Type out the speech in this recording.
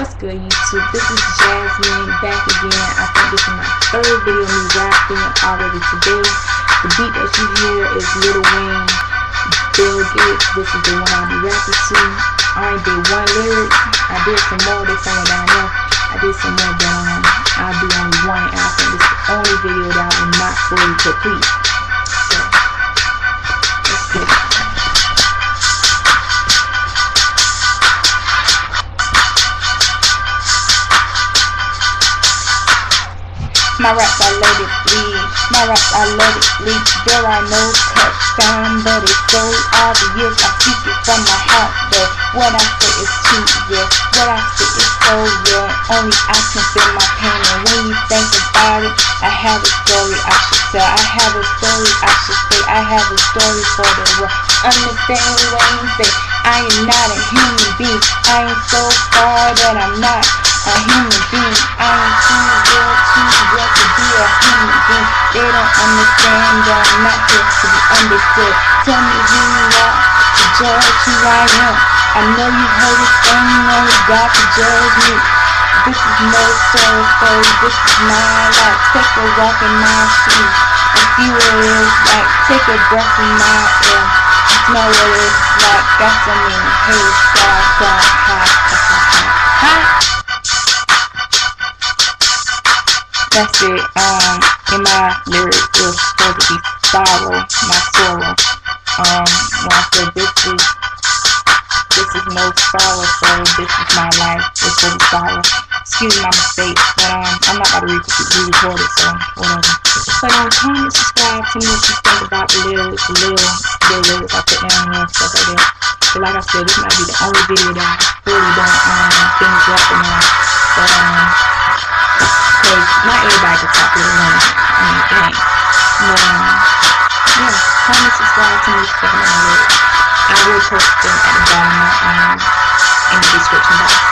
What's good YouTube? This is Jasmine back again. I think this is my third video me rapping already today. The beat that you hear is Lil Wayne, Bill Gates. This is the one I'll be rapping to. I only did one lyric. I did some more. They somewhere down. I did some more, but um, I'll do only one. And I think this is the only video that I will not fully complete. My raps, I let it bleed. My raps, I let it leak. There are no cut sound, but it's so obvious. I speak it from my heart, but what I say is too real. What I say is so real. Only I can feel my pain. And when you think about it, I have a story I should tell. I have a story I should say. I have a story for the world. Understand what I'm saying? I am not a human being. I am so far that I'm not a human being. I am too real to They don't understand that I'm not here to be understood. Tell me who you are to judge who I am. I know you heard it from only God to judge me. This is no story, this is my life. Take a walk in my shoes and see what it is like. Take a breath in my air. Smell what it's like. Got so many haters, so I got hot, hot, hot. That's it. Um, in my lyrics, it supposed to be sorrow, my sorrow. Um, when I said this is, this is no sorrow, so this is my life. For the sorrow. Excuse my mistake, but um, I'm not about to re-record it, so whatever. But um, comment, subscribe, tell me what you think about the lyrics, the lyrics, the lyrics I put down here, stuff like that. But like I said, this might be the only video that I really don't um not everybody can talk to the women. And, and, but, um, yeah, comment, subscribe to me, click my link. I will post them at the bottom of, um, in the description box.